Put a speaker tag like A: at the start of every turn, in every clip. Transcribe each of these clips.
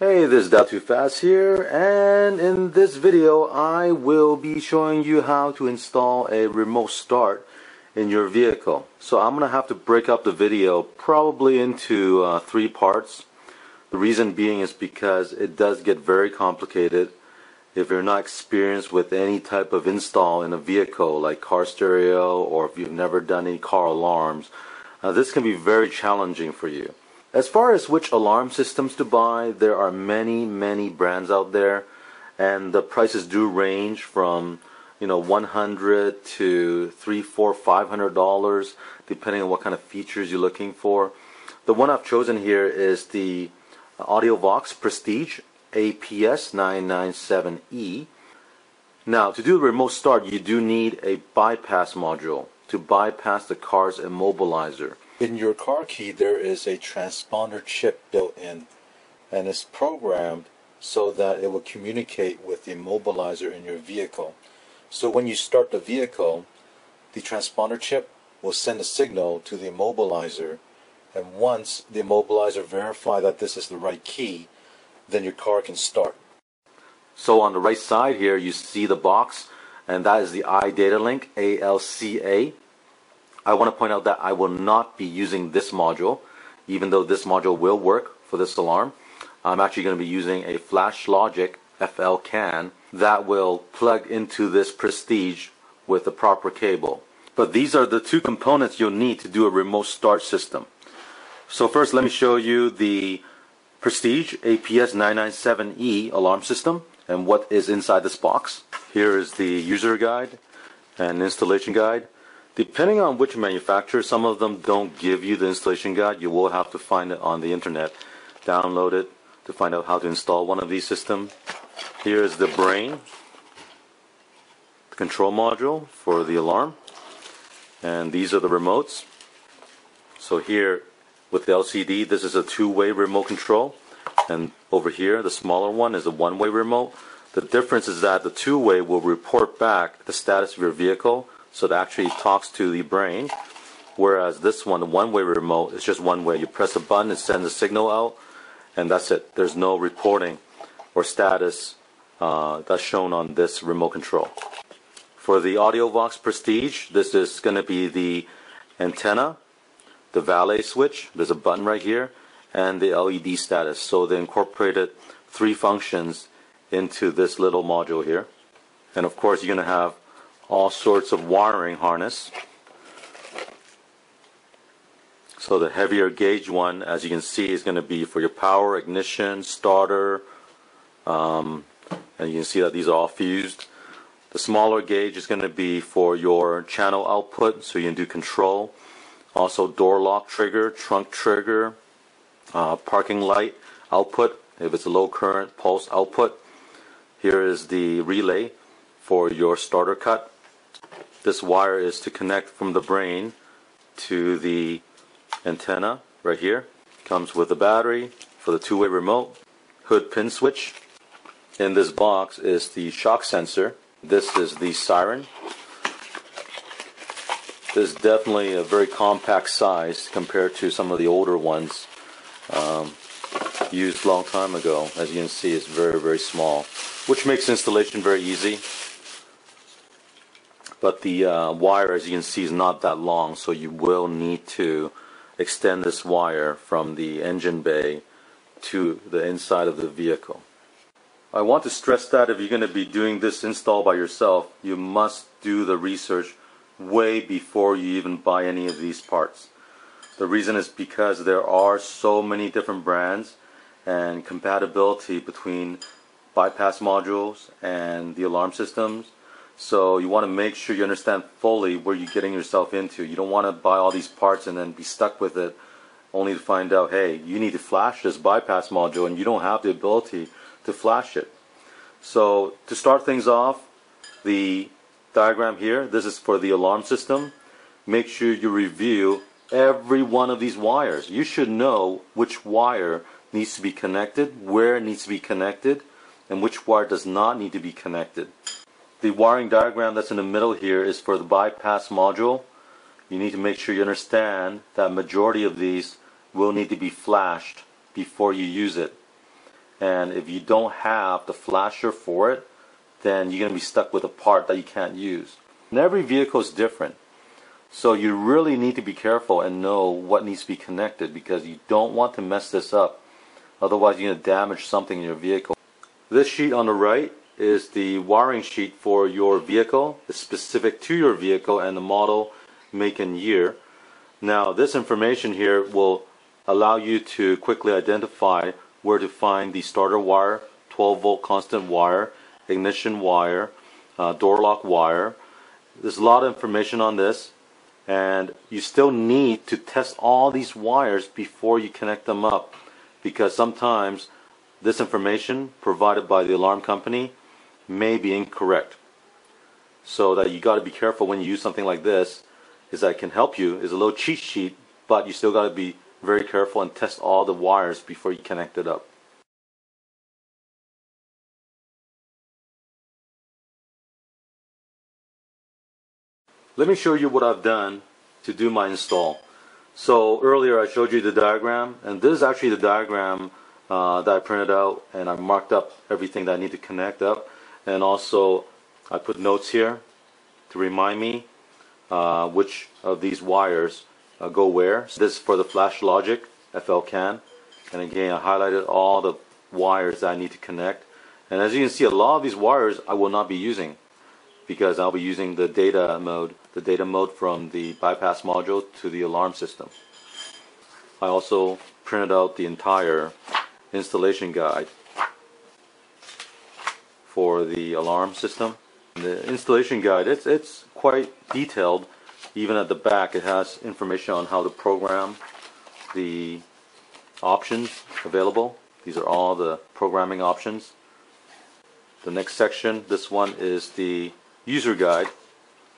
A: Hey, this is Dial2Fast here, and in this video I will be showing you how to install a remote start in your vehicle. So I'm going to have to break up the video probably into uh, three parts. The reason being is because it does get very complicated if you're not experienced with any type of install in a vehicle like car stereo or if you've never done any car alarms. Uh, this can be very challenging for you. As far as which alarm systems to buy, there are many, many brands out there, and the prices do range from you know 100 to three, four, five hundred dollars, depending on what kind of features you're looking for. The one I've chosen here is the AudioVox Prestige APS 997E. Now, to do the remote start, you do need a bypass module to bypass the car's immobilizer. In your car key, there is a transponder chip built in, and it's programmed so that it will communicate with the immobilizer in your vehicle. So when you start the vehicle, the transponder chip will send a signal to the immobilizer, and once the immobilizer verify that this is the right key, then your car can start. So on the right side here, you see the box, and that is the iDataLink ALCA. I want to point out that I will not be using this module, even though this module will work for this alarm. I'm actually going to be using a FlashLogic FL CAN that will plug into this Prestige with the proper cable. But these are the two components you'll need to do a remote start system. So first let me show you the Prestige APS 997E alarm system and what is inside this box. Here is the user guide and installation guide. Depending on which manufacturer, some of them don't give you the installation guide. You will have to find it on the internet. Download it to find out how to install one of these systems. Here is the brain, the control module for the alarm. And these are the remotes. So here with the LCD, this is a two-way remote control. And over here, the smaller one is a one-way remote. The difference is that the two-way will report back the status of your vehicle so it actually talks to the brain. Whereas this one, the one-way remote, is just one way. You press a button, it sends a signal out, and that's it. There's no reporting or status uh, that's shown on this remote control. For the AudioVox Prestige, this is going to be the antenna, the valet switch, there's a button right here, and the LED status. So they incorporated three functions into this little module here. And of course, you're going to have all sorts of wiring harness. So the heavier gauge one, as you can see, is going to be for your power, ignition, starter, um, and you can see that these are all fused. The smaller gauge is going to be for your channel output, so you can do control. Also door lock trigger, trunk trigger, uh, parking light output, if it's a low current pulse output. Here is the relay for your starter cut. This wire is to connect from the brain to the antenna right here. Comes with a battery for the two-way remote, hood pin switch. In this box is the shock sensor. This is the siren. This is definitely a very compact size compared to some of the older ones um, used long time ago. As you can see, it's very, very small, which makes installation very easy but the uh, wire as you can see is not that long so you will need to extend this wire from the engine bay to the inside of the vehicle. I want to stress that if you're going to be doing this install by yourself you must do the research way before you even buy any of these parts. The reason is because there are so many different brands and compatibility between bypass modules and the alarm systems so you want to make sure you understand fully where you're getting yourself into. You don't want to buy all these parts and then be stuck with it only to find out, hey, you need to flash this bypass module and you don't have the ability to flash it. So to start things off, the diagram here, this is for the alarm system. Make sure you review every one of these wires. You should know which wire needs to be connected, where it needs to be connected, and which wire does not need to be connected. The wiring diagram that's in the middle here is for the bypass module. You need to make sure you understand that majority of these will need to be flashed before you use it. and if you don't have the flasher for it, then you're going to be stuck with a part that you can't use. And every vehicle is different. So you really need to be careful and know what needs to be connected because you don't want to mess this up. Otherwise you're going to damage something in your vehicle. This sheet on the right is the wiring sheet for your vehicle. It's specific to your vehicle and the model, make and year. Now this information here will allow you to quickly identify where to find the starter wire, 12 volt constant wire, ignition wire, uh, door lock wire. There's a lot of information on this and you still need to test all these wires before you connect them up because sometimes this information provided by the alarm company may be incorrect. So that you got to be careful when you use something like this is that it can help you is a little cheat sheet but you still got to be very careful and test all the wires before you connect it up. Let me show you what I've done to do my install. So earlier I showed you the diagram and this is actually the diagram uh, that I printed out and I marked up everything that I need to connect up and also I put notes here to remind me uh, which of these wires uh, go where. So this is for the flash logic FL CAN and again I highlighted all the wires that I need to connect and as you can see a lot of these wires I will not be using because I'll be using the data mode, the data mode from the bypass module to the alarm system. I also printed out the entire installation guide for the alarm system. The installation guide, it's, it's quite detailed. Even at the back, it has information on how to program the options available. These are all the programming options. The next section, this one is the user guide.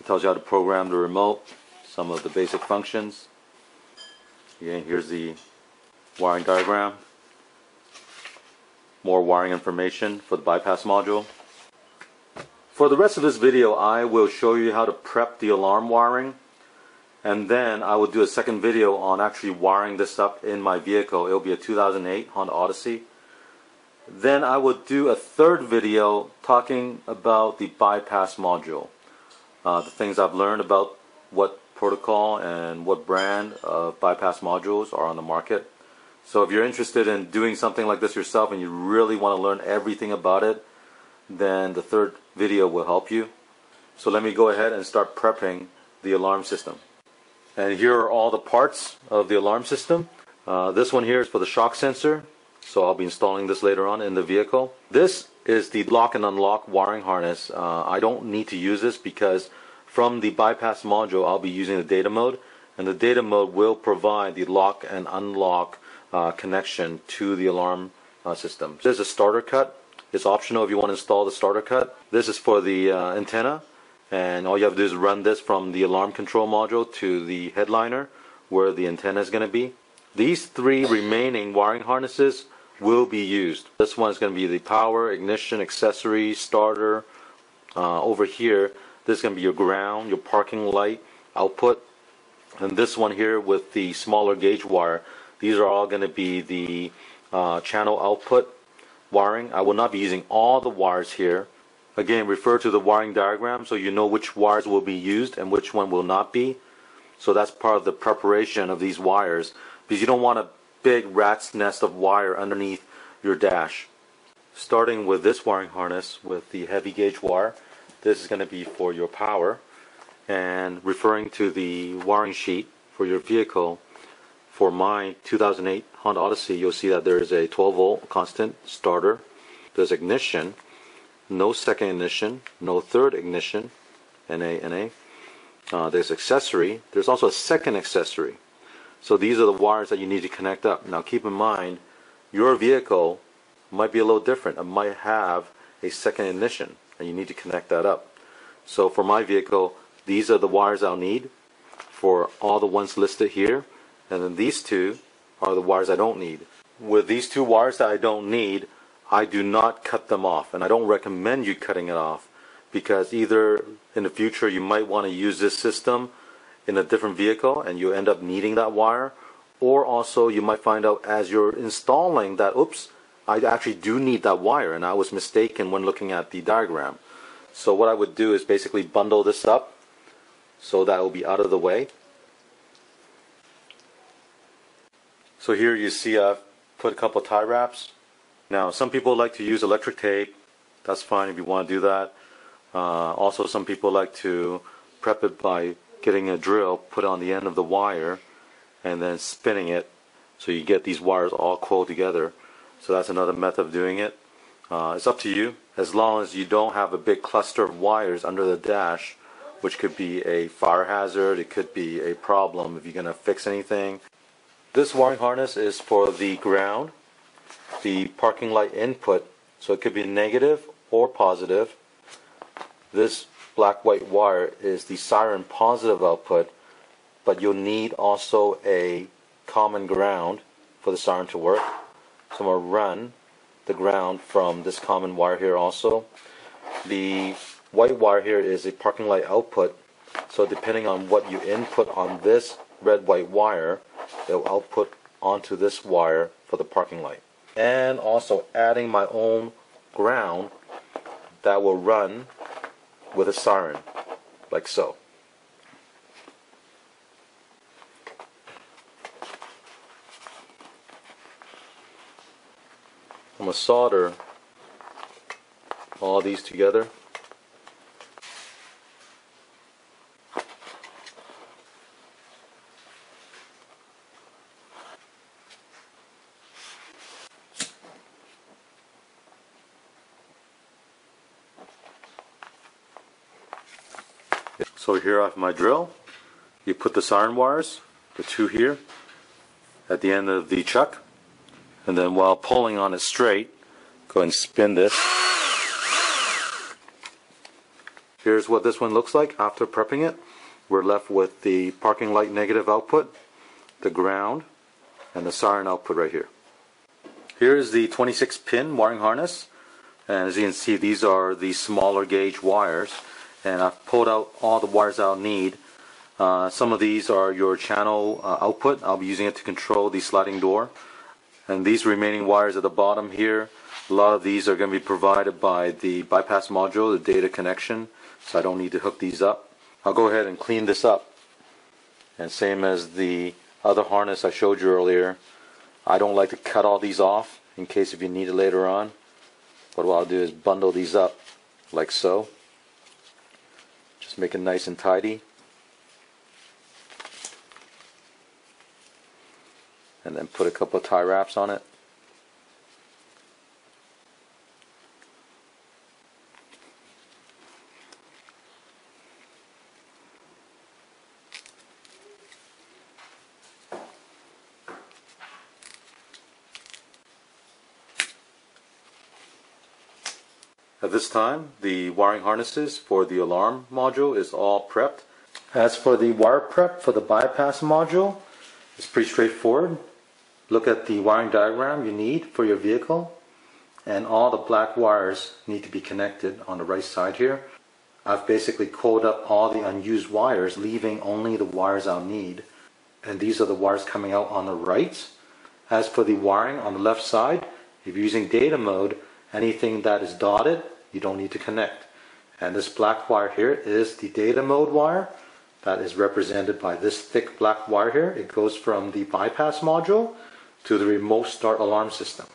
A: It tells you how to program the remote, some of the basic functions. Again, here's the wiring diagram. More wiring information for the bypass module. For the rest of this video, I will show you how to prep the alarm wiring. And then I will do a second video on actually wiring this up in my vehicle. It'll be a 2008 Honda Odyssey. Then I will do a third video talking about the bypass module. Uh, the things I've learned about what protocol and what brand of bypass modules are on the market. So if you're interested in doing something like this yourself and you really want to learn everything about it, then the third video will help you. So let me go ahead and start prepping the alarm system. And here are all the parts of the alarm system. Uh, this one here is for the shock sensor. So I'll be installing this later on in the vehicle. This is the lock and unlock wiring harness. Uh, I don't need to use this because from the bypass module I'll be using the data mode and the data mode will provide the lock and unlock uh, connection to the alarm uh, system. There's a starter cut. It's optional if you want to install the starter cut. This is for the uh, antenna and all you have to do is run this from the alarm control module to the headliner where the antenna is going to be. These three remaining wiring harnesses will be used. This one is going to be the power, ignition, accessory, starter. Uh, over here, this is going to be your ground, your parking light output. And this one here with the smaller gauge wire, these are all going to be the uh, channel output wiring. I will not be using all the wires here. Again, refer to the wiring diagram so you know which wires will be used and which one will not be. So that's part of the preparation of these wires because you don't want a big rat's nest of wire underneath your dash. Starting with this wiring harness with the heavy gauge wire, this is going to be for your power and referring to the wiring sheet for your vehicle for my 2008 Honda Odyssey you'll see that there is a 12 volt constant starter there's ignition no second ignition no third ignition NA NA uh, there's accessory there's also a second accessory so these are the wires that you need to connect up. Now keep in mind, your vehicle might be a little different. It might have a second ignition and you need to connect that up. So for my vehicle, these are the wires I'll need for all the ones listed here. And then these two are the wires I don't need. With these two wires that I don't need, I do not cut them off. And I don't recommend you cutting it off because either in the future you might want to use this system in a different vehicle and you end up needing that wire or also you might find out as you're installing that oops I actually do need that wire and I was mistaken when looking at the diagram. So what I would do is basically bundle this up so that will be out of the way. So here you see I've put a couple of tie wraps. Now some people like to use electric tape. That's fine if you want to do that. Uh, also some people like to prep it by getting a drill, put on the end of the wire, and then spinning it so you get these wires all coiled together. So that's another method of doing it. Uh, it's up to you as long as you don't have a big cluster of wires under the dash which could be a fire hazard, it could be a problem if you're going to fix anything. This wiring harness is for the ground, the parking light input, so it could be negative or positive. This black white wire is the siren positive output, but you'll need also a common ground for the siren to work. So I'm going to run the ground from this common wire here also. The white wire here is a parking light output. So depending on what you input on this red white wire, it will output onto this wire for the parking light. And also adding my own ground that will run with a siren, like so. I'm going to solder all these together. So here I have my drill. You put the siren wires, the two here, at the end of the chuck. And then while pulling on it straight, go and spin this. Here's what this one looks like after prepping it. We're left with the parking light negative output, the ground, and the siren output right here. Here is the 26 pin wiring harness. And as you can see, these are the smaller gauge wires and I've pulled out all the wires I'll need. Uh, some of these are your channel uh, output. I'll be using it to control the sliding door. And these remaining wires at the bottom here, a lot of these are going to be provided by the bypass module, the data connection, so I don't need to hook these up. I'll go ahead and clean this up. And same as the other harness I showed you earlier, I don't like to cut all these off in case if you need it later on. But what I'll do is bundle these up like so. Make it nice and tidy. And then put a couple of tie wraps on it. At time, the wiring harnesses for the alarm module is all prepped. As for the wire prep for the bypass module, it's pretty straightforward. Look at the wiring diagram you need for your vehicle and all the black wires need to be connected on the right side here. I've basically coiled up all the unused wires leaving only the wires I'll need and these are the wires coming out on the right. As for the wiring on the left side, if you're using data mode, anything that is dotted, you don't need to connect. And this black wire here is the data mode wire that is represented by this thick black wire here. It goes from the bypass module to the remote start alarm system.